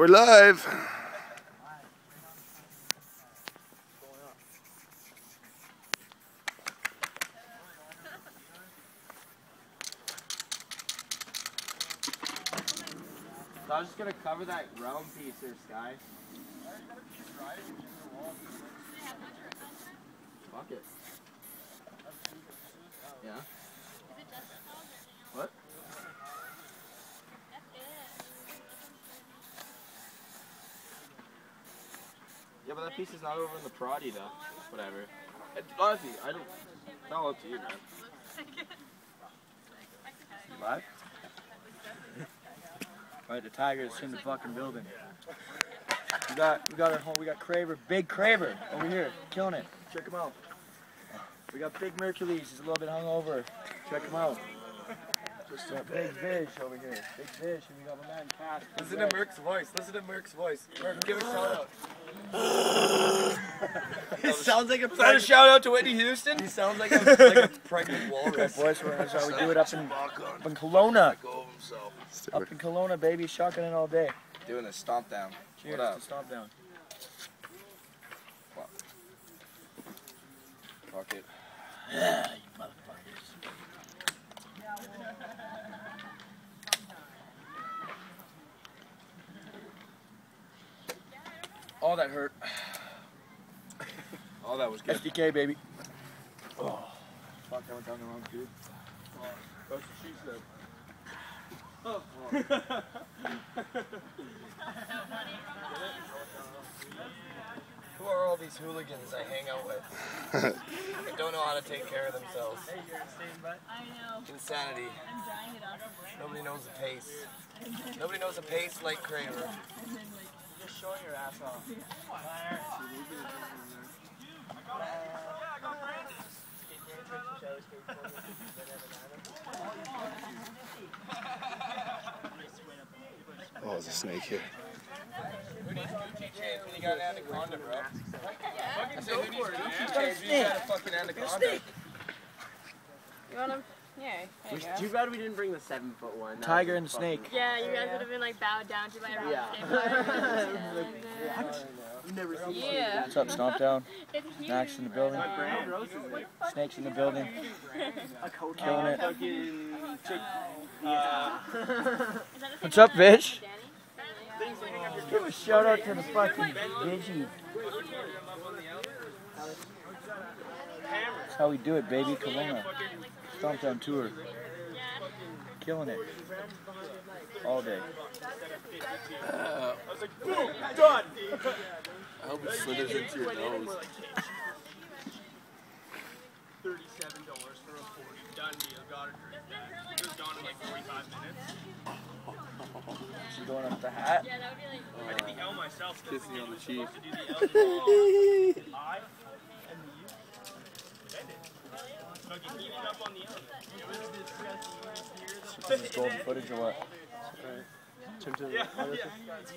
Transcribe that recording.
we're live. So I was just gonna cover that round piece here, Sky. Fuck it. Yeah. But that piece is not over in the Prodi though. Whatever. It, honestly, I don't. It's all up to you, man. Live? Alright, the Tigers in the fucking building. We got we got our home we got Craver, big Craver over here, killing it. Check him out. We got Big Mercules, he's a little bit hungover. Check him out. Just a big fish over here. Big fish, and we got my man Cass. Listen to Merck's voice. Listen to Merck's voice. Merck, give a shout out. It sounds like a Is that a shout out to Whitney Houston? He sounds like a, like a pregnant walrus. Boys, we're- that's how we do it up in, up in Kelowna. Up in Kelowna, baby, shocking it all day. Doing a stomp down. Cheers What up? to stomp down. Fuck it. Yeah, you motherfuckers. All that hurt. All that was good. SDK, baby. Oh. Fuck, I went down the wrong tube. Oh, that's what she said. Who oh are all these hooligans I hang out with? they don't know how to take care of themselves. Insanity. Nobody knows the pace. Nobody knows the pace like Kramer. Just showing your ass off. Oh, there's a snake here. Who needs Gucci chains when you got an anaconda, bro? I said, who needs Gucci chains you got a fucking anaconda? You want them? Yeah. There you go. Too bad we didn't bring the seven foot one. That Tiger and snake. Yeah, you guys would have been like bowed down to by everyone. Yeah. Yeah. You never seen Yeah. What's up, Stomp Down? Max in the building. Brand Rose is like Snakes in the building. Killing it. Fucking chick. What's up, bitch? Give a shout out to the fucking Vigi. That's how we do it, baby. Kelowna. Stomp Down tour. Killing it. All day. Boom, done. I hope it slithers into your nose. Thirty-seven dollars for a forty. Done deal. Got her drink. It was gone in like forty-five minutes. She's going up the hat. Yeah, that would be like. I did the L myself. Kissing on the cheek. To do the L. I and the U. Bend it. Fucking heat it up on the L. It was disgusting. Is this golden footage or what? Yeah, yeah. That's